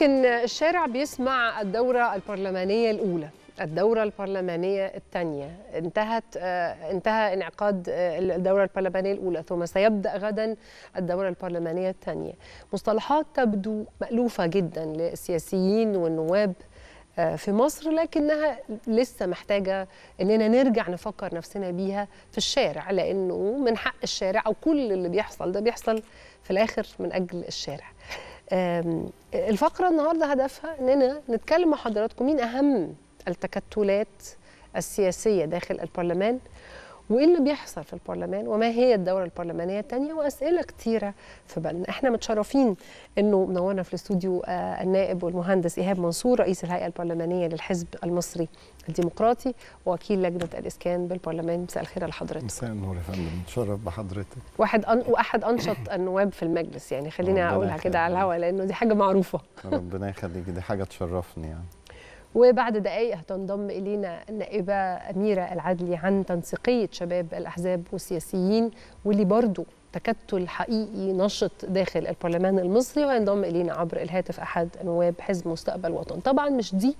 يمكن الشارع بيسمع الدورة البرلمانية الأولى الدورة البرلمانية الثانية. انتهت آه، انتهى انعقاد آه، الدورة البرلمانية الأولى ثم سيبدأ غدا الدورة البرلمانية الثانية. مصطلحات تبدو مألوفة جدا للسياسيين والنواب آه، في مصر لكنها لسه محتاجة إننا نرجع نفكر نفسنا بيها في الشارع لأنه من حق الشارع أو كل اللي بيحصل ده بيحصل في الآخر من أجل الشارع. الفقرة النهاردة هدفها إننا نتكلم مع حضراتكم مين أهم التكتلات السياسية داخل البرلمان. وإيه اللي بيحصل في البرلمان وما هي الدورة البرلمانية الثانية وأسئلة كتيرة في بالنا. إحنا متشرفين إنه منورنا في الاستوديو آه، النائب والمهندس إيهاب منصور رئيس الهيئة البرلمانية للحزب المصري الديمقراطي ووكيل لجنة الإسكان بالبرلمان. مساء الخير لحضرتك مساء النور يا فندم. متشرف بحضرتك. واحد أن... وأحد أنشط النواب في المجلس يعني خليني أقولها كده على. الهواء لأنه دي حاجة معروفة. ربنا يخليك. دي حاجة تشرفني يعني. وبعد دقائق هتنضم إلينا النائبة أميرة العدلي عن تنسيقية شباب الأحزاب والسياسيين واللي برضو تكتل حقيقي نشط داخل البرلمان المصري وينضم إلينا عبر الهاتف أحد نواب حزب مستقبل وطن. طبعا مش دي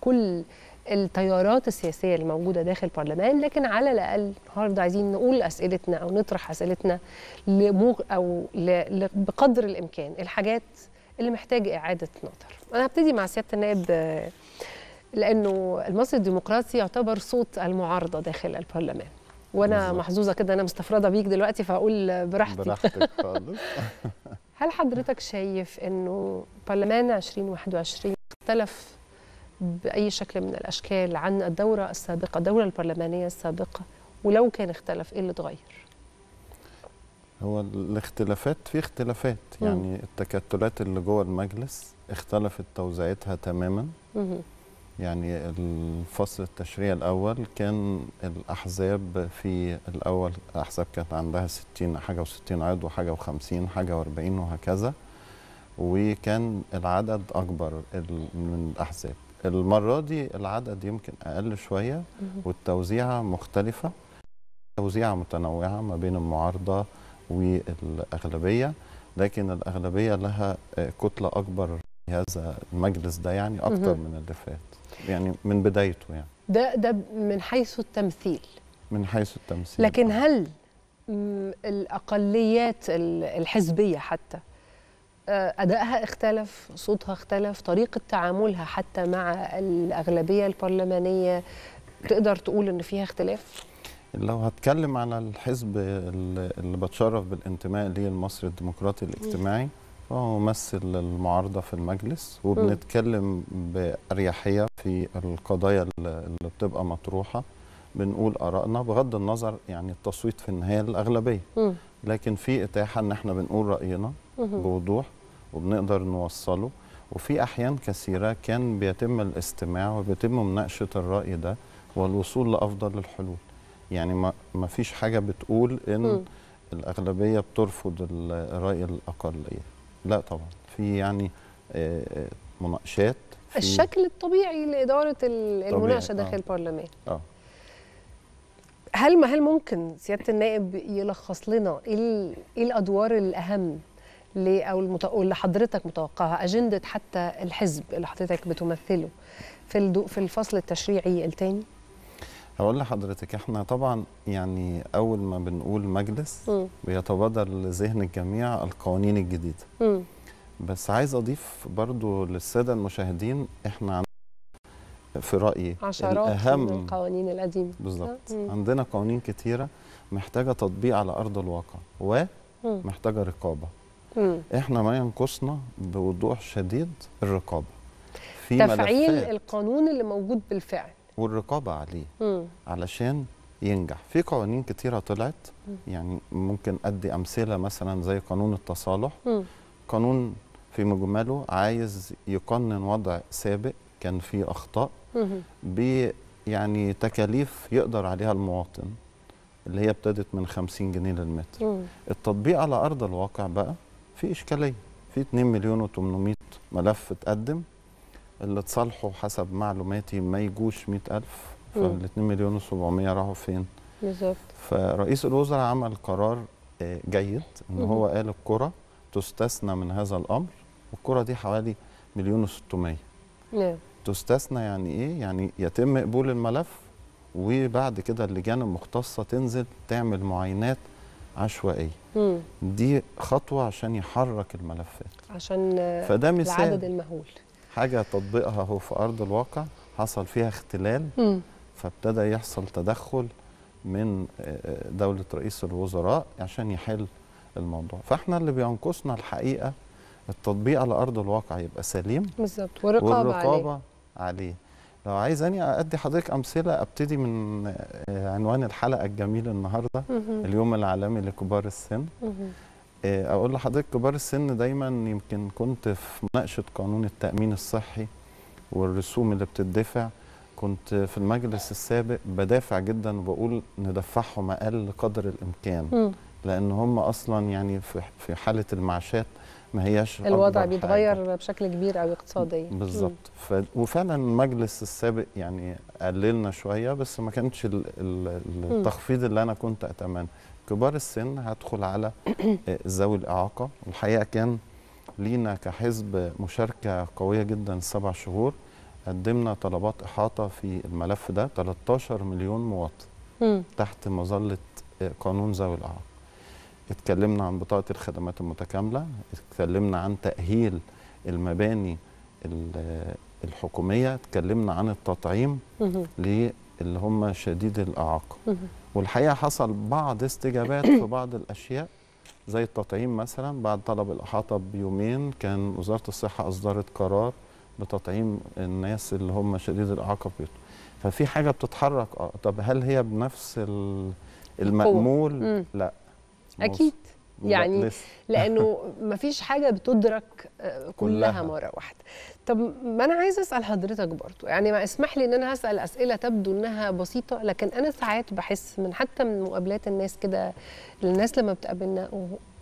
كل التيارات السياسية الموجودة داخل البرلمان لكن على الأقل النهاردة عايزين نقول أسئلتنا أو نطرح أسئلتنا لمو أو ل... بقدر الإمكان الحاجات اللي محتاجة إعادة نظر. أنا هبتدي مع سيادة النائب لأنه المصري الديمقراطي يعتبر صوت المعارضة داخل البرلمان. وأنا بالظبط. محظوظة كده أنا مستفرده بيك دلوقتي فأقول براحتي. براحتك خالص. هل حضرتك شايف إنه برلمان 2021 اختلف بأي شكل من الأشكال عن الدورة السابقة الدوره البرلمانية السابقة؟ ولو كان اختلف إيه اللي اتغير؟ هو الاختلافات في اختلافات. يعني التكتلات اللي جوه المجلس اختلفت توزيعتها تماما. يعني الفصل التشريعي الأول كان الأحزاب في الأول الاحزاب كانت عندها 60 حاجة و60 عضو حاجة و50 حاجة و40 وهكذا وكان العدد أكبر ال- من الأحزاب المرة دي العدد يمكن أقل شوية مهم. والتوزيعه مختلفة توزيعه متنوعة ما بين المعارضة والأغلبية لكن الأغلبية لها كتلة أكبر في هذا المجلس ده يعني أكتر مهم. من اللي فات يعني من بدايته يعني. ده ده من حيث التمثيل. من حيث التمثيل. لكن هل الأقليات ال- الحزبية حتى آه، أدائها اختلف صوتها اختلف طريقة تعاملها حتى مع الأغلبية البرلمانية تقدر تقول إن فيها اختلاف؟ لو هتكلم على الحزب اللي اللي بتشرف بالانتماء ليه المصري الديمقراطي الاجتماعي ممثل المعارضة في المجلس وبنتكلم بأريحية في القضايا اللي بتبقى مطروحة بنقول آرائنا بغض النظر يعني التصويت في النهاية للأغلبية مم. لكن في إتاحة إن إحنا بنقول رأينا مهم. بوضوح وبنقدر نوصله وفي أحيان كثيرة كان بيتم الاستماع وبيتم مناقشة الرأي ده والوصول لأفضل الحلول يعني ما فيش حاجة بتقول إن مم. الأغلبية بترفض ال- رأي الأقلية لا طبعا. في يعني آه، آه، مناقشات في الشكل الطبيعي لإدارة ال- المناقشة آه. داخل البرلمان. آه. هل ما هل ممكن سيادة النائب يلخص لنا ال- إيه الأدوار الأهم ل- أو المت- اللي حضرتك متوقعها أجندة حتى الحزب اللي حضرتك بتمثله في الدو في الفصل التشريعي الثاني هقول لحضرتك إحنا طبعا يعني أول ما بنقول مجلس بيتبادر لذهن الجميع القوانين الجديدة. بس عايز أضيف برضو للسادة المشاهدين إحنا في رأيي عشرات من الأهم القوانين القديمة. بالظبط. عندنا قوانين كتيرة محتاجة تطبيق على أرض الواقع مم. ومحتاجة رقابة. مم. إحنا ما ينقصنا بوضوح شديد الرقابة. في تفعيل ملفات القانون اللي موجود بالفعل. والرقابة عليه مم. علشان ينجح في قوانين كتيرة طلعت. يعني ممكن أدي أمثلة مثلا زي قانون التصالح مم. قانون في مجمله عايز يقنن وضع سابق كان فيه أخطاء مم. ب يعني تكاليف يقدر عليها المواطن اللي هي ابتدت من 50 جنيه للمتر مم. التطبيق على أرض الواقع بقى في إشكالية في 2 مليون و800 ملف اتقدم اللي اتصالحوا حسب معلوماتي ما يجوش 100000 مم. فال 2 مليون و700 راحوا فين؟ بالظبط. فرئيس الوزراء عمل قرار آه، جيد إن. هو قال الكرة تستثنى من هذا الأمر والكرة دي حوالي مليون و600 نعم. تستثنى يعني إيه؟ يعني يتم قبول الملف وبعد كده اللجان المختصة تنزل تعمل معاينات عشوائية. مم. دي خطوة عشان يحرك الملفات. عشان فده مثال. العدد المهول. حاجة تطبيقها هو في أرض الواقع حصل فيها اختلال مم. فابتدى يحصل تدخل من آه، دولة رئيس الوزراء عشان يحل الموضوع. فإحنا اللي بينقصنا الحقيقة التطبيق على أرض الواقع يبقى سليم بالظبط والرقابة عليه والرقابة عليه. لو عايزاني أدي حضرتك أمثلة أبتدي من آه، عنوان الحلقة الجميل النهاردة مهم. اليوم العالمي لكبار السن. آه، أقول لحضرتك كبار السن دايما يمكن كنت في مناقشة قانون التأمين الصحي والرسوم اللي بتدفع. كنت في المجلس السابق بدافع جدا وبقول ندفعهم أقل قدر الإمكان مم. لأن هم أصلا يعني في حالة المعاشات ما هياش الوضع بيتغير حاجة. بشكل كبير قوي اقتصاديا بالظبط. ف... وفعلا المجلس السابق يعني قللنا شوية بس ما كانش ال... ال... التخفيض اللي أنا كنت أتمنى. كبار السن هدخل على آه، ذوي الإعاقة الحقيقة كان لينا كحزب مشاركة قوية جدا السبع شهور قدمنا طلبات إحاطة في الملف ده 13 مليون مواطن مم. تحت مظلة آه، قانون ذوي الإعاقة اتكلمنا عن بطاقة الخدمات المتكاملة اتكلمنا عن تأهيل المباني ال- الحكومية اتكلمنا عن التطعيم. للي هم شديد الإعاقة. والحقيقة حصل بعض استجابات في بعض الأشياء زي التطعيم مثلا. بعد طلب الإحاطة بيومين كان وزارة الصحة أصدرت قرار بتطعيم الناس اللي هم شديد الإعاقة ففي حاجة بتتحرك آه طب هل هي بنفس ال- المأمول. لا. أكيد. لا، يعني. لأنه مفيش حاجة بتدرك آه، كلها. مرة واحدة. طب ما أنا عايزة أسأل حضرتك برضو. يعني ما اسمح لي إن أنا هسأل أسئلة تبدو إنها بسيطة لكن أنا ساعات بحس من حتى من مقابلات الناس كده الناس لما بتقابلنا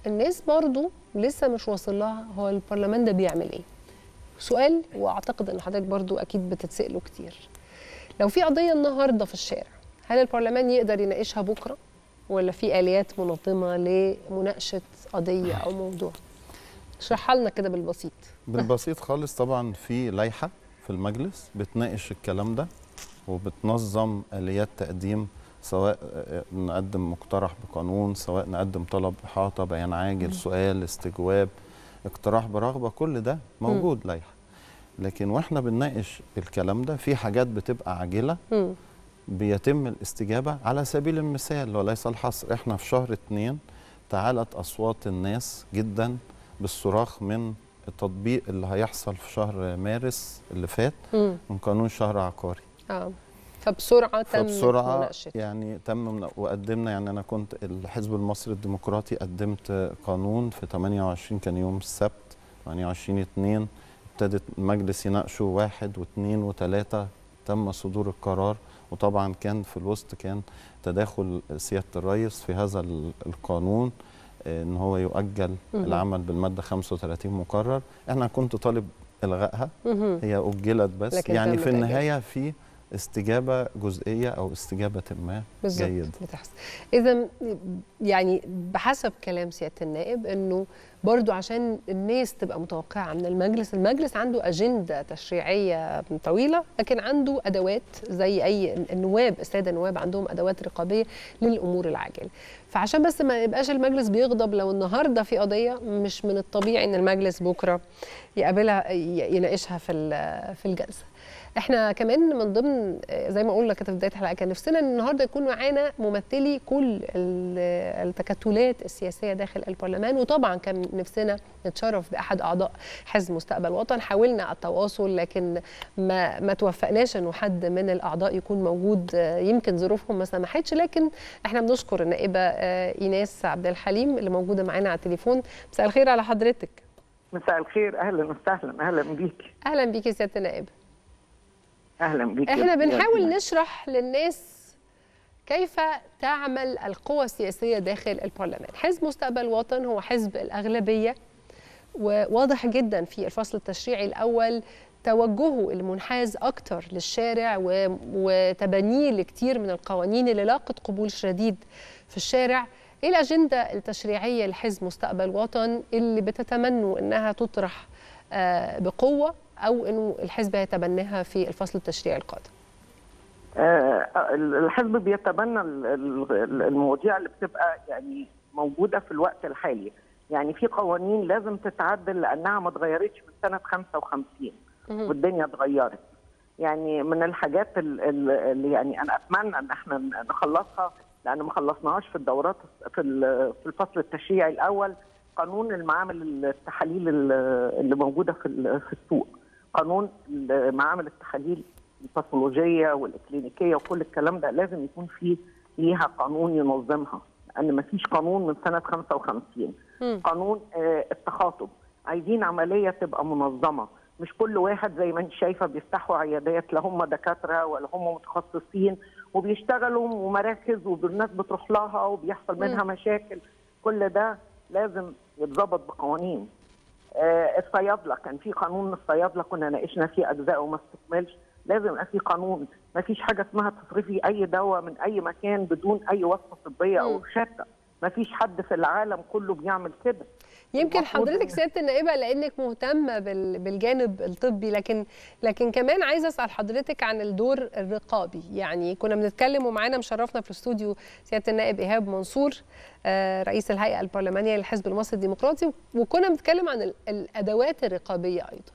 الناس برضو لسه مش واصل لها هو البرلمان ده بيعمل إيه. سؤال وأعتقد إن حضرتك برضو أكيد بتتسأله كتير. لو في قضية النهارده في الشارع هل البرلمان يقدر يناقشها بكرة؟ ولا في آليات منظمة لمناقشة قضية أو موضوع؟ اشرحها لنا كده بالبسيط. بالبسيط خالص طبعا في لائحه في المجلس بتناقش الكلام ده وبتنظم آليات تقديم سواء نقدم مقترح بقانون سواء نقدم طلب إحاطة بيان عاجل سؤال استجواب اقتراح برغبة كل ده موجود لائحه لكن وإحنا بنناقش الكلام ده في حاجات بتبقى عاجلة مم. بيتم الاستجابة على سبيل المثال وليس الحصر. إحنا في شهر اتنين تعالت أصوات الناس جدا بالصراخ من التطبيق اللي هيحصل في شهر مارس اللي فات مم. من قانون شهر عقاري. آه. فبسرعة تم فبسرعة مناقشته يعني تم من- وقدمنا يعني أنا كنت الحزب المصري الديمقراطي قدمت قانون في 28 كان يوم السبت 28 2 ابتدت المجلس يناقشه واحد واثنين وثلاثة تم صدور القرار. وطبعا كان في الوسط كان تداخل سيادة الرئيس في هذا ال- القانون آه، إن هو يؤجل. العمل بالمادة 35 مقرر إحنا كنت طالب إلغائها. هي أجلت بس يعني في. النهاية في استجابة جزئية أو استجابة ما. جيدة بتحصل. اذا يعني بحسب كلام سيادة النائب إنه برضو عشان الناس تبقى متوقعة من المجلس المجلس عنده أجندة تشريعية طويلة لكن عنده أدوات زي أي النواب السادة النواب عندهم أدوات رقابية للأمور العاجلة. فعشان بس ما يبقاش المجلس بيغضب لو النهارده في قضية مش من الطبيعي إن المجلس بكرة يقابلها يناقشها في في الجلسة. إحنا كمان من ضمن زي ما قلنا كده في بداية الحلقة كان نفسنا إن النهارده يكون معانا ممثلي كل ال- التكتلات السياسية داخل البرلمان وطبعا كان نفسنا نتشرف بأحد أعضاء حزب مستقبل وطن. حاولنا التواصل لكن ما ما توفقناش إنه حد من الأعضاء يكون موجود يمكن ظروفهم ما سمحتش. لكن إحنا بنشكر النائبة آه، إيناس عبد الحليم اللي موجودة معانا على التليفون. مساء الخير على حضرتك. مساء الخير. أهلا وسهلا. أهلا بيك. أهلا بيكي يا سياده النائبه أهلا بيك إحنا بنحاول نشرح للناس كيف تعمل القوى السياسية داخل البرلمان. حزب مستقبل وطن هو حزب الأغلبية وواضح جدا في الفصل التشريعي الأول توجهه المنحاز أكتر للشارع وتبنيه لكتير من القوانين اللي لاقت قبول شديد في الشارع إيه الاجنده التشريعية لحزب مستقبل وطن اللي بتتمنوا إنها تطرح آه، بقوة. أو إنه الحزب هيتبناها في الفصل التشريعي القادم؟ آه، الحزب بيتبنى ال- ال- المواضيع اللي بتبقى يعني موجودة في الوقت الحالي. يعني في قوانين لازم تتعدل لأنها ما اتغيرتش من سنة 55 مهم. والدنيا اتغيرت. يعني من الحاجات ال- ال- اللي يعني أنا أتمنى إن إحنا نخلصها لأن ما خلصناهاش في الدورات في في الفصل التشريعي الأول قانون المعامل التحاليل ال- اللي موجودة في في السوق. قانون معامل التحاليل الباثولوجية والإكلينيكية وكل الكلام ده لازم يكون فيه ليها قانون ينظمها لأن ما فيش قانون من سنة 55 مم. قانون آه، التخاطب. عايزين عملية تبقى منظمة. مش كل واحد زي ما انت شايفة بيفتحوا عيادات لا هم دكاترة ولا هم متخصصين وبيشتغلوا ومراكز والناس بتروح لها وبيحصل منها مشاكل. كل ده لازم يتظبط بقوانين. الصيادلة. كان في قانون الصيادلة كنا ناقشنا فيه أجزاء وما استكملش. لازم يبقى في قانون. ما فيش حاجة اسمها تصرفي أي دواء من أي مكان بدون أي وصفه طبية أو. روشته ما فيش حد في العالم كله بيعمل كده. يمكن حضرتك سيادة النائبة لأنك مهتمة بال- بالجانب الطبي لكن لكن كمان عايزة أسأل حضرتك عن الدور الرقابي. يعني كنا بنتكلم ومعانا مشرفنا في الاستوديو سيادة النائب إيهاب منصور آه، رئيس الهيئة البرلمانية للحزب المصري الديمقراطي وكنا بنتكلم عن ال- الأدوات الرقابية أيضا.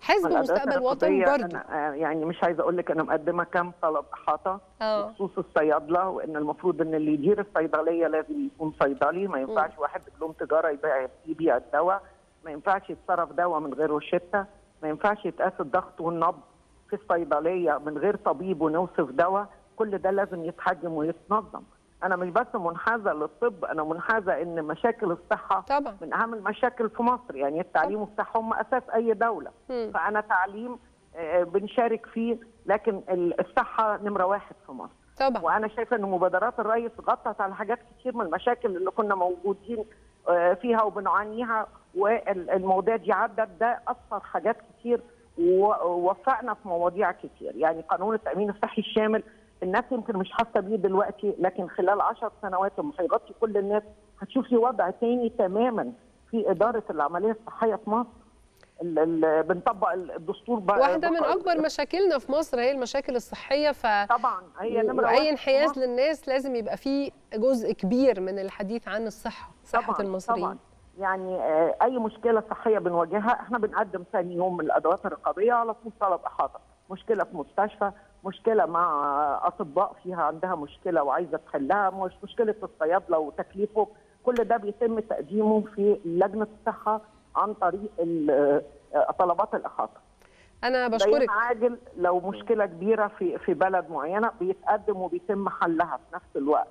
حزب مستقبل وطن الرقابية برضه آه، يعني مش عايزة أقول لك أنا مقدمة كام طلب احاطه آه. بخصوص الصيادلة وإن المفروض إن اللي يدير الصيدلية لازم يكون صيدلي. ما ينفعش واحد دبلوم تجارة يبيع يبيع الدواء. ما ينفعش يتصرف دواء من غير روشته ما ينفعش يتقاس الضغط والنبض في الصيدلية من غير طبيب ونوصف دواء. كل ده لازم يتحجم ويتنظم. أنا مش بس منحازة للطب أنا منحازة إن مشاكل الصحة طبعا. من أهم المشاكل في مصر. يعني التعليم والصحة هم أساس أي دولة. مم. فأنا تعليم آه، بنشارك فيه لكن ال- الصحة نمرة واحد في مصر. طبعا. وأنا شايفة إن مبادرات الرئيس غطت على حاجات كتير من المشاكل اللي كنا موجودين آه، فيها وبنعانيها والمواضيع دي عدت. ده أثر حاجات كتير ووفقنا في مواضيع كتير. يعني قانون التأمين الصحي الشامل الناس يمكن مش حاسة بيه دلوقتي لكن خلال عشر سنوات لما هيغطي كل الناس هتشوفي وضع تاني تماما في إدارة العملية الصحية في مصر. بنطبق الدستور بقى واحدة من أكبر مشاكلنا في مصر هي المشاكل الصحية ف طبعا هي نمرة في انحياز. للناس لازم يبقى فيه جزء كبير من الحديث عن الصحة صحة طبعا المصريين. طبعا. يعني آه، أي مشكلة صحية بنواجهها إحنا بنقدم ثاني يوم الأدوات الرقابية على طول طلب إحاطة. مشكلة في مستشفى مشكلة مع أطباء فيها عندها مشكلة وعايزة تحلها. مش مشكلة الصيادلة وتكليفه. كل ده بيتم تقديمه في لجنة الصحه عن طريق طلبات الإحاطة. أنا بشكرك بشكرك. عاجل لو مشكلة كبيرة في في بلد معينة بيتقدم وبيتم حلها في نفس الوقت.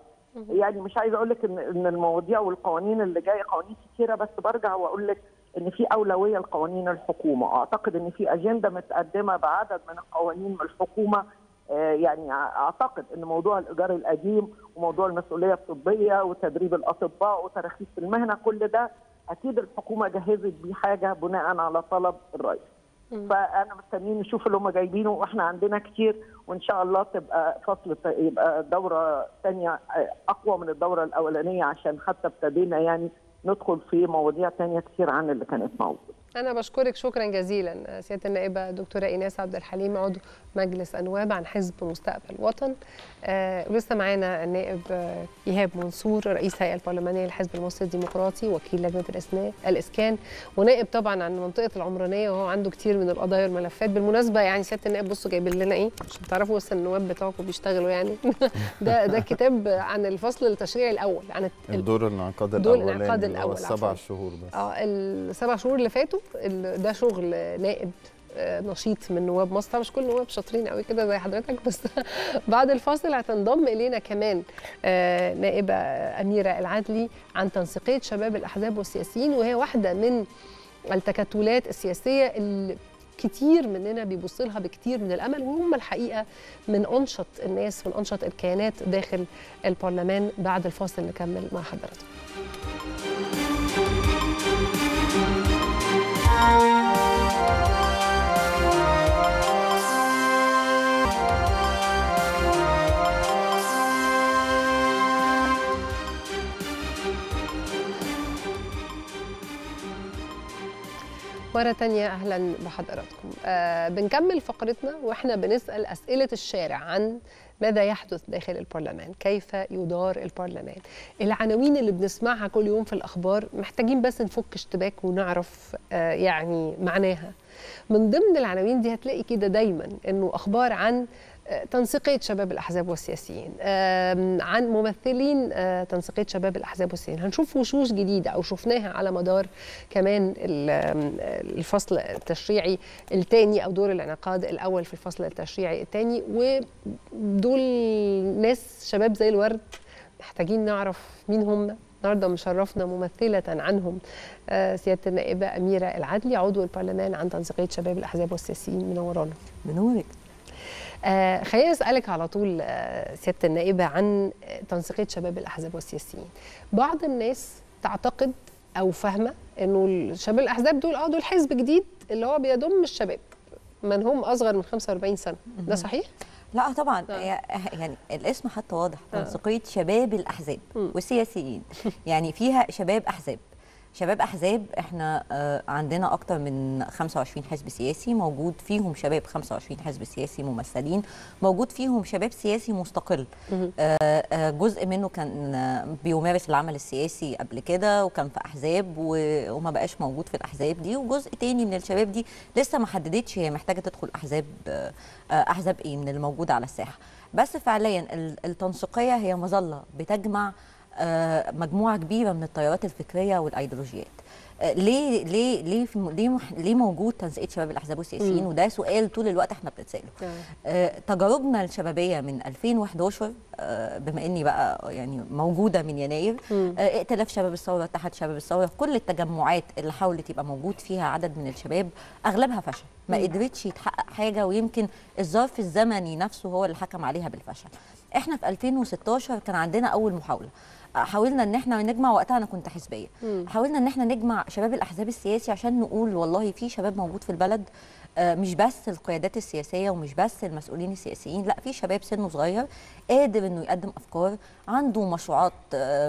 يعني مش عايزه أقول لك إن إن المواضيع والقوانين اللي جاية قوانين كتيرة بس برجع واقول لك إن في أولوية لقوانين الحكومة. أعتقد إن في أجندة متقدمة بعدد من القوانين من الحكومة. آه، يعني أعتقد إن موضوع الإيجار القديم وموضوع المسؤولية الطبية وتدريب الأطباء وتراخيص المهنة كل ده أكيد الحكومة جهزت بيه حاجة بناء على طلب الرئيس. فأنا مستنيين نشوف اللي هم جايبينه وإحنا عندنا كتير وإن شاء الله تبقى فصل يبقى دورة ثانية أقوى من الدورة الأولانية عشان حتى ابتدينا يعني ندخل في مواضيع ثانية كتير عن اللي كانت موجودة. أنا بشكرك شكرا جزيلا سيادة النائبة دكتوره إيناس عبد الحليم عضو مجلس أنواب عن حزب مستقبل وطن آه ولسه معانا النائب آه إيهاب منصور رئيس الهيئه البرلمانية للحزب المصري الديمقراطي وكيل لجنة الاسنان الإسكان ونائب طبعا عن منطقة العمرانية وهو عنده كتير من القضايا والملفات. بالمناسبة يعني سيادة النائب بصوا جايبين لنا إيه؟ عشان تعرفوا بس النواب بتوعكم بيشتغلوا يعني. ده ده كتاب عن الفصل التشريعي الأول عن الدور الانعقاد الأولاني الانعقاد الأول، السبع. شهور بس. آه السبع شهور اللي فاتوا. ده شغل نائب آه، نشيط من نواب مصر مش كل النواب شاطرين قوي كده زي حضرتك بس بعد الفاصل هتنضم إلينا كمان آه، نائبة أميرة العدلي عن تنسيقية شباب الأحزاب والسياسيين وهي واحدة من التكتلات السياسية اللي كتير مننا بيبص لها بكتير من الأمل وهم الحقيقة من أنشط الناس من أنشط الكيانات داخل البرلمان. بعد الفاصل نكمل مع حضراتكم. Música مرة تانية أهلا بحضراتكم. آه بنكمل فقرتنا وإحنا بنسأل أسئلة الشارع عن ماذا يحدث داخل البرلمان كيف يدار البرلمان. العناوين اللي بنسمعها كل يوم في الأخبار محتاجين بس نفك اشتباك ونعرف آه يعني معناها. من ضمن العناوين دي هتلاقي كده دايما إنه أخبار عن تنسيقية شباب الأحزاب والسياسيين عن ممثلين تنسيقية شباب الأحزاب والسياسيين. هنشوف وشوش جديدة أو شفناها على مدار كمان الفصل التشريعي الثاني أو دور الانعقاد الأول في الفصل التشريعي الثاني. ودول ناس شباب زي الورد محتاجين نعرف مين هم. النهارده مشرفنا ممثلة عنهم سيادة النائبة أميرة العدلي عضو البرلمان عن تنسيقية شباب الأحزاب والسياسيين منورانا منورك آه خليني أسألك على طول آه سيادة النائبة عن تنسيقية شباب الأحزاب والسياسيين. بعض الناس تعتقد أو فاهمة إنه شباب الأحزاب دول آه دول حزب جديد اللي هو بيضم الشباب من هم أصغر من 45 سنة. ده صحيح؟ لا طبعا. آه. يعني الاسم حتى واضح. تنسيقية شباب الأحزاب والسياسيين. يعني فيها شباب أحزاب. شباب أحزاب إحنا عندنا أكتر من 25 حزب سياسي موجود فيهم شباب 25 حزب سياسي ممثلين موجود فيهم شباب سياسي مستقل. جزء منه كان بيمارس العمل السياسي قبل كده وكان في أحزاب وما بقاش موجود في الأحزاب دي وجزء تاني من الشباب دي لسه ما حددتش هي محتاجة تدخل أحزاب أحزاب إيه من الموجوده على الساحة. بس فعليا التنسيقية هي مظلة بتجمع مجموعة كبيرة من التيارات الفكرية والأيديولوجيات. ليه ليه ليه ليه ليه موجود تنسيقيه شباب الأحزاب والسياسيين؟ وده سؤال طول الوقت إحنا بنتساله. آه تجاربنا الشبابية من 2011 آه بما إني بقى يعني موجودة من يناير آه ائتلاف شباب الثورة اتحاد شباب الثورة كل التجمعات اللي حاولت يبقى موجود فيها عدد من الشباب أغلبها فشل. ما قدرتش يتحقق حاجة ويمكن الظرف الزمني نفسه هو اللي حكم عليها بالفشل. إحنا في 2016 كان عندنا أول محاولة. حاولنا إن إحنا نجمع وقتها أنا كنت حزبية. حاولنا إن إحنا نجمع شباب الأحزاب السياسي عشان نقول والله في شباب موجود في البلد مش بس القيادات السياسية ومش بس المسؤولين السياسيين لأ في شباب سنه صغير قادر إنه يقدم أفكار عنده مشروعات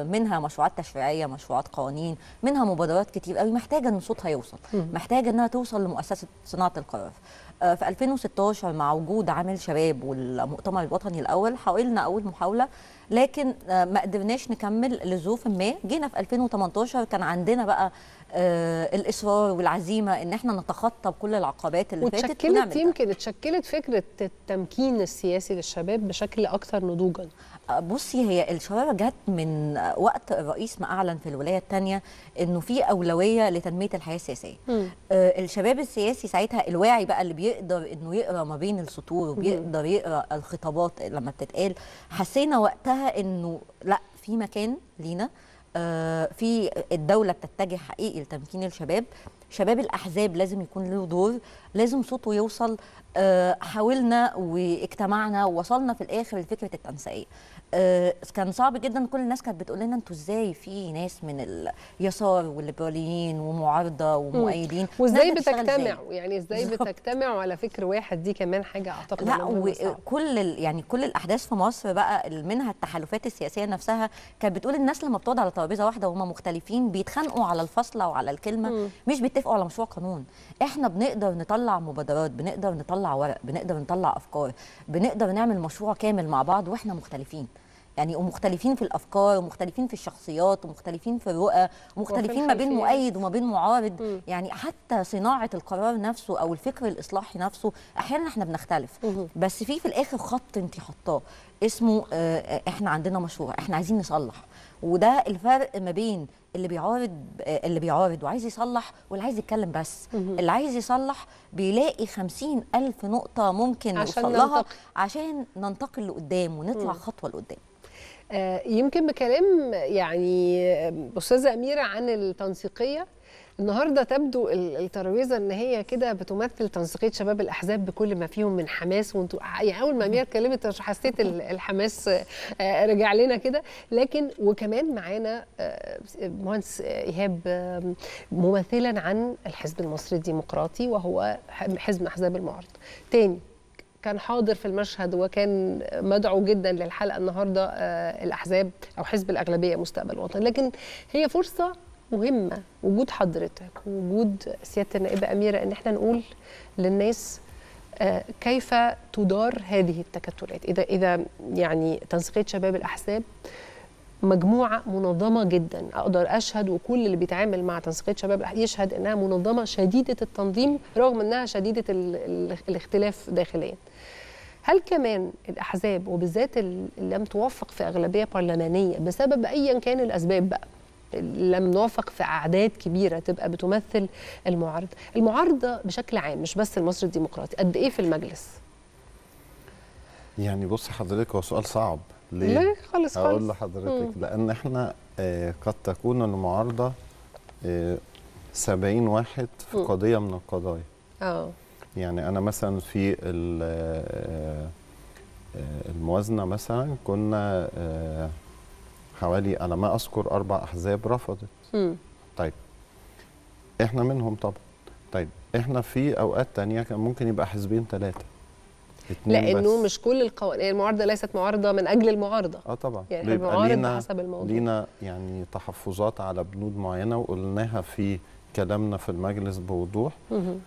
منها مشروعات تشريعية مشروعات قوانين منها مبادرات كتير قوي محتاجة إن صوتها يوصل محتاجة إنها توصل لمؤسسة صناعة القرار. في 2016 مع وجود عامل شباب والمؤتمر الوطني الأول حاولنا أول محاولة لكن ما قدرناش نكمل لظروف ما. جينا في 2018 كان عندنا بقى آه الإصرار والعزيمة إن إحنا نتخطى كل العقبات اللي فاتت وتشكلت يمكن اتشكلت فكرة التمكين السياسي للشباب بشكل أكثر نضوجا. بصي هي الشرارة جت من وقت الرئيس ما أعلن في الولاية الثانية إنه في أولوية لتنمية الحياة السياسية. آه الشباب السياسي ساعتها الواعي بقى اللي بيقدر إنه يقرأ ما بين السطور وبيقدر يقرأ الخطابات لما بتتقال. حسينا وقتها إنه لأ في مكان لينا. آه في الدولة بتتجه حقيقي لتمكين الشباب. شباب الأحزاب لازم يكون له دور لازم صوته يوصل. آه حاولنا واجتمعنا ووصلنا في الآخر لفكرة التنسيقيه كان صعب جدا. كل الناس كانت بتقول لنا أنتوا إزاي في ناس من اليسار والليبراليين ومعارضة ومؤيدين؟ وازاي بتجتمعوا يعني إزاي بتجتمعوا على فكر واحد دي كمان حاجة أعتقد لا وكل يعني كل الأحداث في مصر بقى منها التحالفات السياسية نفسها كانت بتقول الناس لما بتقعد على ترابيزة واحدة وهم مختلفين بيتخانقوا على الفصله وعلى الكلمة مم. مش بيتفقوا على مشروع قانون. إحنا بنقدر نطلع مبادرات بنقدر نطلع ورق بنقدر نطلع أفكار بنقدر نعمل مشروع كامل مع بعض وإحنا مختلفين. يعني ومختلفين في الأفكار ومختلفين في الشخصيات ومختلفين في الرؤى ومختلفين ما بين مؤيد وما بين معارض. م. يعني حتى صناعة القرار نفسه أو الفكر الإصلاحي نفسه أحيانا إحنا بنختلف. م. بس في في الآخر خط انت حطاه. اسمه آه إحنا عندنا مشروع. إحنا عايزين نصلح. وده الفرق ما بين اللي بيعارض اللي بيعارض وعايز يصلح واللي عايز يتكلم بس. اللي عايز يصلح بيلاقي خمسين ألف نقطة ممكن يوصل لها عشان ننتقل لقدام ونطلع. خطوة لقدام. آه يمكن بكلام يعني أستاذة أميرة عن التنسيقية. النهارده تبدو الترابيزة إن هي كده بتمثل تنسيقية شباب الأحزاب بكل ما فيهم من حماس وانتوا يعني أول ما امير اتكلمت حسيت الحماس رجع لنا كده. لكن وكمان معانا مهندس إيهاب ممثلا عن الحزب المصري الديمقراطي وهو حزب أحزاب المعارضه تاني كان حاضر في المشهد وكان مدعو جدا للحلقة النهارده الأحزاب أو حزب الأغلبية مستقبل الوطن. لكن هي فرصة مهمة وجود حضرتك ووجود سيادة النائبة أميرة إن إحنا نقول للناس آه، كيف تدار هذه التكتلات. إذا إذا يعني تنسيقية شباب الأحزاب مجموعة منظمة جدا أقدر أشهد وكل اللي بيتعامل مع تنسيقية شباب يشهد إنها منظمة شديدة التنظيم رغم إنها شديدة ال ال الاختلاف داخليا. هل كمان الأحزاب وبالذات اللي لم توفق في أغلبية برلمانية بسبب ايا كان الأسباب بقى لم نوفق في أعداد كبيرة تبقى بتمثل المعارضة. المعارضة بشكل عام مش بس المصري الديمقراطي قد إيه في المجلس؟ يعني بصي حضرتك هو سؤال صعب. ليه؟ لا خالص هقول خالص لحضرتك لأن إحنا آه قد تكون المعارضة آه 70 واحد في مم. قضية من القضايا. آه. يعني أنا مثلا في آه، الموازنة مثلا كنا آه، حوالي على ما أذكر أربع أحزاب رفضت. مم. طيب. إحنا منهم طبعا. طيب. إحنا في أوقات تانية كان ممكن يبقى حزبين ثلاثة لأنه بس. مش كل القوانين المعارضة ليست معارضة من أجل المعارضة. آه طبعا. يعني بيبقى لينا بحسب الموضوع. لينا يعني تحفظات على بنود معينة وقلناها في كلامنا في المجلس بوضوح.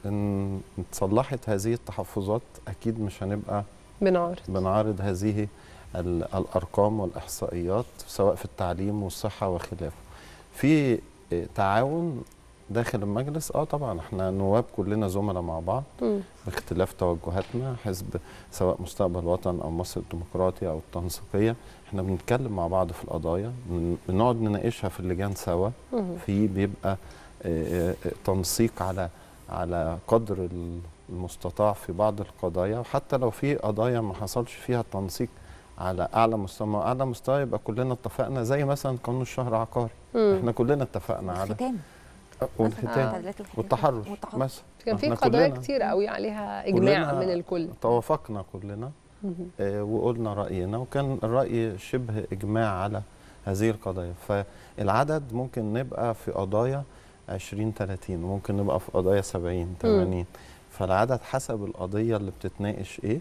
إن اتصلحت هذه التحفظات أكيد مش هنبقى بنعارض بنعارض هذه ال- الأرقام والإحصائيات سواء في التعليم والصحة وخلافه. في تعاون داخل المجلس آه طبعا إحنا نواب كلنا زملاء مع بعض مم. باختلاف توجهاتنا حزب سواء مستقبل وطن أو مصر الديمقراطي أو التنسيقية إحنا بنتكلم مع بعض في القضايا بن- بنقعد نناقشها في اللجان سوا. في بيبقى تنسيق على على قدر ال- المستطاع في بعض القضايا وحتى لو في قضايا ما حصلش فيها التنسيق على أعلى مستوى. أعلى مستوى يبقى كلنا اتفقنا زي مثلا قانون الشهر عقاري. مم. إحنا كلنا اتفقنا على الختام والختام. الختام. والتحرش. مثلا كان في قضايا كتير قوي عليها إجماع كلنا من الكل. توافقنا كلنا. آه، وقلنا رأينا وكان الرأي شبه إجماع على هذه القضايا. فالعدد ممكن نبقى في قضايا 20 30 ممكن نبقى في قضايا 70 80 فالعدد حسب القضية اللي بتتناقش إيه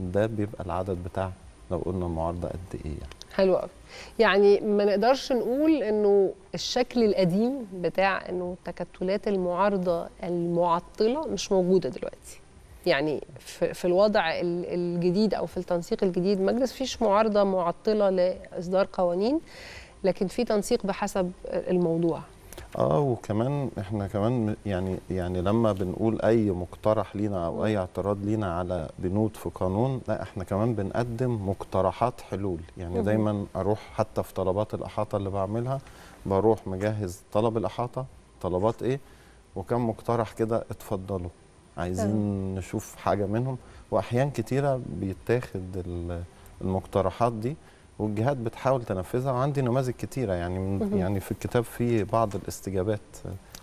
ده بيبقى العدد بتاع لو قلنا المعارضة قد إيه يعني. حلو قوي. يعني ما نقدرش نقول انه الشكل القديم بتاع انه تكتلات المعارضة المعطلة مش موجودة دلوقتي. يعني في, في الوضع ال- الجديد أو في التنسيق الجديد مجلس فيش معارضة معطلة لإصدار قوانين لكن في تنسيق بحسب الموضوع. آه وكمان إحنا كمان يعني يعني لما بنقول أي مقترح لينا أو أي اعتراض لينا على بنود في قانون لا إحنا كمان بنقدم مقترحات حلول. يعني. دايما أروح حتى في طلبات الإحاطة اللي بعملها بروح مجهز طلب الإحاطة طلبات إيه وكم مقترح كده اتفضلوا. عايزين نشوف حاجة منهم. وأحيان كتيرة بيتاخد ال- المقترحات دي. والجهات بتحاول تنفذها وعندي نماذج كتيرة يعني من. يعني في الكتاب في بعض الاستجابات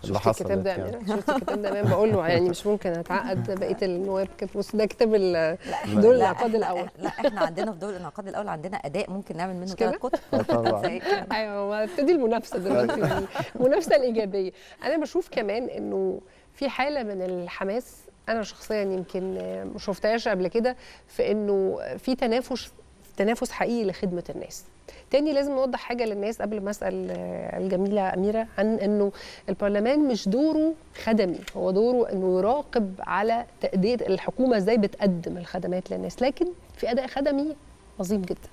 اللي شفت حصلت الكتاب ده يعني. شفت الكتاب ده بقول له يعني مش ممكن أتعقد بقية النواب كده بص ده كتاب. دول لا، الانعقاد الأول لا إحنا عندنا في دول الانعقاد الأول عندنا أداء ممكن نعمل منه؟ ثلاث كتب آه. أيوه ما ابتدي المنافسة دلوقتي المنافسة الإيجابية أنا بشوف كمان إنه في حالة من الحماس أنا شخصيا يمكن ما شفتهاش قبل كده في إنه في تنافس تنافس حقيقي لخدمة الناس. تاني لازم نوضح حاجة للناس قبل ما أسأل آه، الجميلة أميرة عن إنه البرلمان مش دوره خدمي هو دوره إنه يراقب على تأدية الحكومة إزاي بتقدم الخدمات للناس. لكن في أداء خدمي عظيم جدا.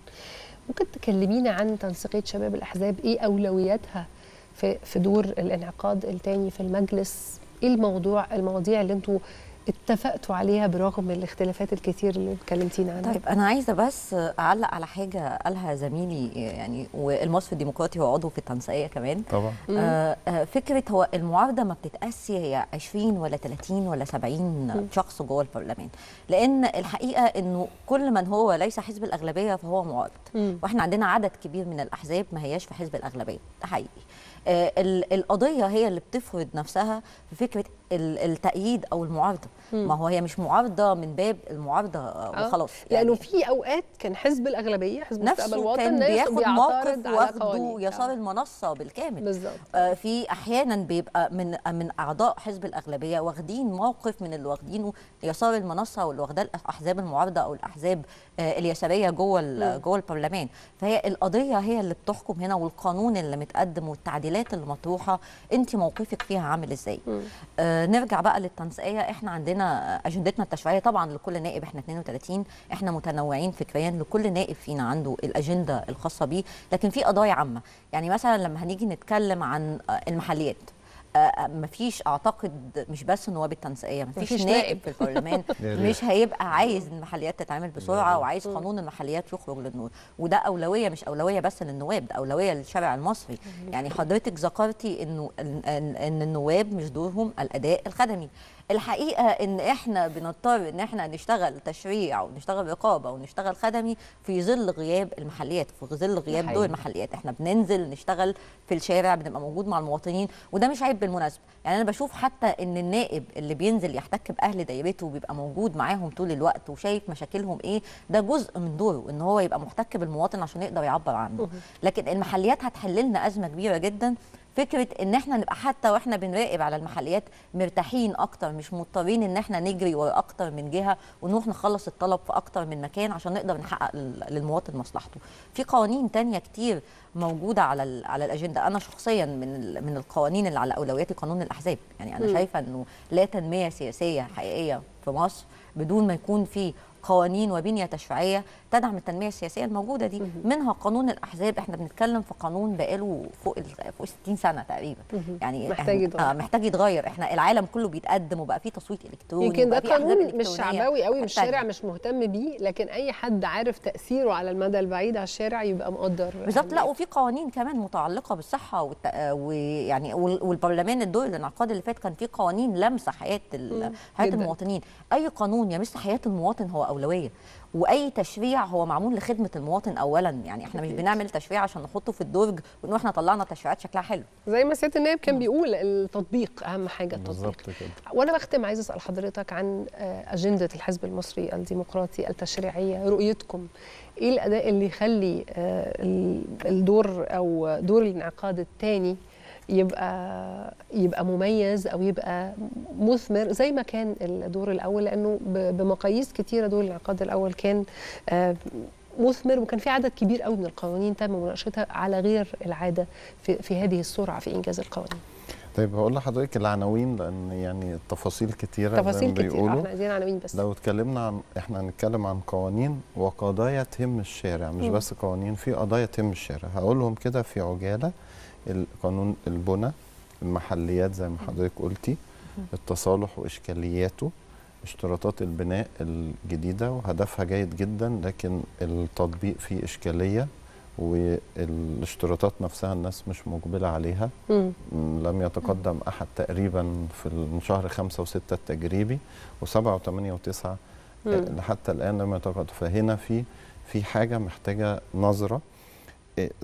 ممكن تكلمينا عن تنسيقية شباب الأحزاب؟ إيه أولوياتها في في دور الانعقاد الثاني في المجلس؟ إيه الموضوع المواضيع اللي أنتوا اتفقتوا عليها برغم الاختلافات الكتير اللي اتكلمتينا عنها؟ طيب أنا عايزة بس أعلق على حاجة قالها زميلي يعني والمصري الديمقراطي هو عضو في التنسيقية كمان. طبعا. آه آه، فكرة هو المعارضة ما بتتقاسي هي 20 ولا 30 ولا 70 شخص جوه البرلمان. لأن الحقيقة إنه كل من هو ليس حزب الأغلبية فهو معارض. وإحنا عندنا عدد كبير من الأحزاب ما هياش في حزب الأغلبية. ده حقيقي. القضية هي اللي بتفرض نفسها في فكرة ال- التأييد أو المعارضة. ما هو هي مش معارضة من باب المعارضة آه، وخلاص. لأنه في أوقات كان حزب الأغلبية حزب مستقبل نفسه الوطن كان بياخد موقف واخده قوانين. يسار آه. المنصة بالكامل. بالظبط. آه، في أحيانا بيبقى من من أعضاء حزب الأغلبية واخدين موقف من اللي واخدينه يسار المنصة واللي واخداه الأحزاب المعارضة أو الأحزاب آه، اليسارية جوه جوه البرلمان. فهي القضية هي اللي بتحكم هنا والقانون اللي متقدم والتعديلات اللي مطروحه انت موقفك فيها عامل إزاي؟ آه نرجع بقى للتنسيقية. إحنا عندنا أجندتنا التشريعية طبعا لكل نائب إحنا 32 إحنا متنوعين فكريا لكل نائب فينا عنده الأجندة الخاصة بيه لكن في قضايا عامة يعني مثلا لما هنيجي نتكلم عن آه، المحليات آه، مفيش أعتقد مش بس نواب التنسيقية مفيش, مفيش نائب. في البرلمان. مش هيبقى عايز المحليات تتعمل بسرعة. وعايز قانون المحليات يخرج للنور وده أولوية مش أولوية بس للنواب ده أولوية للشارع المصري يعني حضرتك ذكرتي إنه إن, النواب مش دورهم الأداء الخدمي الحقيقة إن إحنا بنضطر إن إحنا نشتغل تشريع ونشتغل رقابة ونشتغل خدمي في ظل غياب المحليات في ظل غياب. دور المحليات. إحنا بننزل نشتغل في الشارع بنبقى موجود مع المواطنين وده مش عيب بالمناسبة. يعني أنا بشوف حتى إن النائب اللي بينزل يحتك بأهل دايرته وبيبقى موجود معاهم طول الوقت وشايف مشاكلهم إيه ده جزء من دوره إن هو يبقى محتك بالمواطن عشان يقدر يعبر عنه. لكن المحليات هتحل لنا أزمة كبيرة جدا فكرة إن إحنا نبقى حتى وإحنا بنراقب على المحليات مرتاحين أكتر مش مضطرين إن إحنا نجري ورا أكتر من جهة ونروح نخلص الطلب في أكتر من مكان عشان نقدر نحقق لل- للمواطن مصلحته. في قوانين تانية كتير موجودة على على الأجندة. أنا شخصيا من من القوانين اللي على اولوياتي قانون الأحزاب. يعني أنا شايفة إنه لا تنمية سياسية حقيقية في مصر بدون ما يكون في قوانين وبنية تشريعية تدعم التنمية السياسية الموجودة دي منها قانون الأحزاب إحنا بنتكلم في قانون بقاله فوق ال- فوق 60 سنة تقريبا يعني محتاج يتغير. آه محتاج يتغير إحنا العالم كله بيتقدم وبقى فيه تصويت إلكتروني يمكن ده فيه قانون مش. شعبوي قوي مش. الشارع مش مهتم بيه لكن أي حد عارف تأثيره على المدى البعيد على الشارع يبقى مقدر بالظبط لا أهميته. وفي قوانين كمان متعلقة بالصحة والت... آه، ويعني وال- والبرلمان الدور الانعقاد اللي فات كان في قوانين لمسة حياة ال... حياة جداً. المواطنين أي قانون يمس حياة المواطن هو اولويه وأي تشريع هو معمول لخدمة المواطن اولا. يعني إحنا مش. بنعمل تشريع عشان نحطه في الدرج ونقول إحنا طلعنا تشريعات شكلها حلو. زي ما سيادة النائب كان بيقول التطبيق أهم حاجة التطبيق. بالظبط كده. وأنا بختم عايزه أسأل حضرتك عن آه، أجندة الحزب المصري الديمقراطي التشريعية رؤيتكم. إيه الأداء اللي يخلي آه، ال- الدور أو دور الانعقاد الثاني يبقى يبقى مميز أو يبقى مثمر زي ما كان الدور الأول لأنه بمقاييس كتيرة دور الانعقاد الأول كان آه، مثمر وكان في عدد كبير قوي من القوانين تم مناقشتها على غير العادة في, في هذه السرعة في إنجاز القوانين. طيب هقول لحضرتك العناوين لأن يعني التفاصيل كتيرة زي ما تفاصيل كتير بيقولوا. إحنا عايزين عناوين بس. لو اتكلمنا عن إحنا هنتكلم عن قوانين وقضايا تهم الشارع مش مم. بس قوانين في قضايا تهم الشارع. هقولهم كده في عجالة. القانون البنى المحليات زي ما حضرتك قلتي التصالح وإشكالياته اشتراطات البناء الجديدة وهدفها جيد جدا لكن التطبيق فيه إشكالية والاشتراطات نفسها الناس مش مقبلة عليها مم. لم يتقدم أحد تقريبا في شهر خمسة وستة التجريبي وسبعة وثمانية وتسعة مم. حتى الآن لم يتقدم فهنا في في حاجة محتاجة نظرة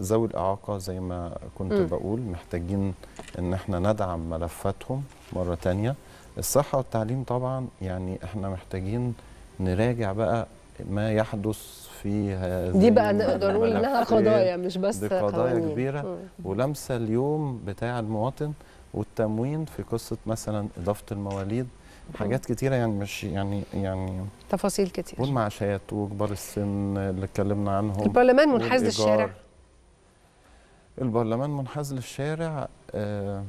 ذوي الإعاقة زي ما كنت مم. بقول محتاجين إن إحنا ندعم ملفاتهم مرة تانية الصحة والتعليم طبعا يعني إحنا محتاجين نراجع بقى ما يحدث في هذه دي بقى نقدر نقول إنها. قضايا مش بس دي قضايا قوانين. كبيرة. مم. ولمسه اليوم بتاع المواطن والتموين في قصة مثلا إضافة المواليد حاجات كتيرة يعني مش يعني يعني تفاصيل كتير والمعاشات وكبار السن اللي اتكلمنا عنهم البرلمان منحاز. للشارع البرلمان منحاز للشارع آه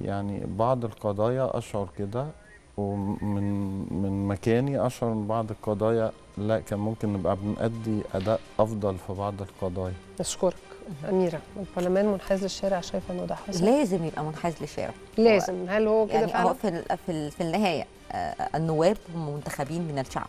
يعني بعض القضايا أشعر كده ومن من مكاني أشعر إن بعض القضايا لا كان ممكن نبقى بنأدي أداء أفضل في بعض القضايا. نشكرك أميرة البرلمان منحاز للشارع شايفة إنه ده حصل لازم يبقى منحاز للشارع لازم هل هو كده يعني فعلا؟ هو في في في النهاية آه، النواب هم منتخبين من الشعب.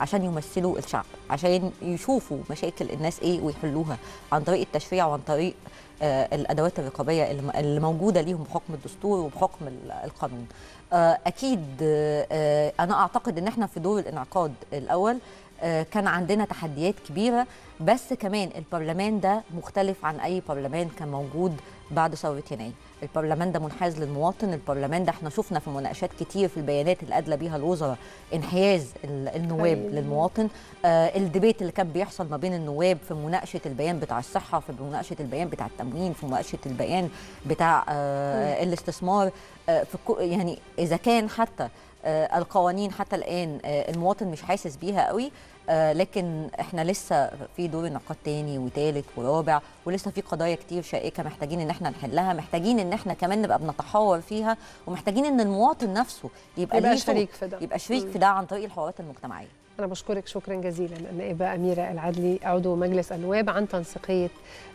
عشان يمثلوا الشعب عشان يشوفوا مشاكل الناس إيه ويحلوها عن طريق التشريع وعن طريق آه، الأدوات الرقابية اللي موجوده ليهم بحكم الدستور وبحكم ال- القانون آه، أكيد آه، آه، أنا أعتقد إن إحنا في دور الانعقاد الأول آه، كان عندنا تحديات كبيرة بس كمان البرلمان ده مختلف عن أي برلمان كان موجود بعد ثورة يناير. البرلمان ده منحاز للمواطن البرلمان ده إحنا شفنا في مناقشات كتير في البيانات اللي ادلى بيها الوزراء انحياز ال- النواب حقيقي. للمواطن. آه الديبيت اللي كان بيحصل ما بين النواب في مناقشة البيان بتاع الصحة في مناقشة البيان بتاع التموين في مناقشة البيان بتاع آه الاستثمار. آه في يعني إذا كان حتى آه القوانين حتى الآن آه المواطن مش حاسس بيها قوي آه لكن إحنا لسه في دور نقاط تاني وتالت ورابع ولسه في قضايا كتير شائكة محتاجين إن إحنا نحلها محتاجين إن إحنا كمان نبقى بنتحاور فيها ومحتاجين إن المواطن نفسه يبقى, يبقى شريك في ده. يبقى شريك. في ده عن طريق الحوارات المجتمعية أنا بشكرك شكرا جزيلا النائبة أميرة العدلي عضو مجلس النواب عن تنسيقية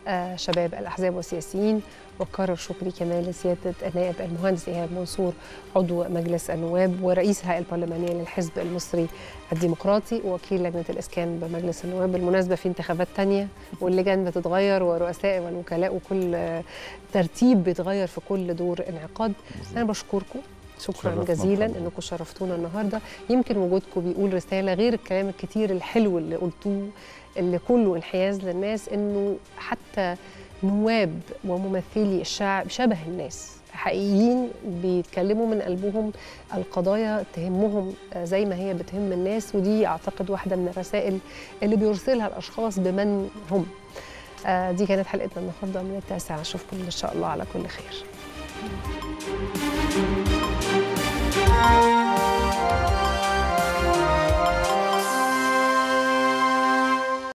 آه، شباب الأحزاب والسياسيين. وكرر شكري كمان لسيادة النائب المهندس إيهاب منصور عضو مجلس النواب ورئيس الهيئة البرلمانية للحزب المصري الديمقراطي ووكيل لجنة الإسكان بمجلس النواب بالمناسبة في انتخابات تانية واللجان بتتغير ورؤساء والوكلاء وكل آه، ترتيب بيتغير في كل دور انعقاد. أنا بشكركم. شكرا جزيلا. إنكم شرفتونا النهارده. يمكن وجودكم بيقول رسالة غير الكلام الكتير الحلو اللي قلتوه اللي كله انحياز للناس إنه حتى نواب وممثلي الشعب شبه الناس حقيقيين بيتكلموا من قلبهم القضايا تهمهم زي ما هي بتهم الناس ودي أعتقد واحدة من الرسائل اللي بيرسلها الأشخاص بمن هم. آه، دي كانت حلقتنا النهارده من التاسعة. أشوفكم إن شاء الله على كل خير. Música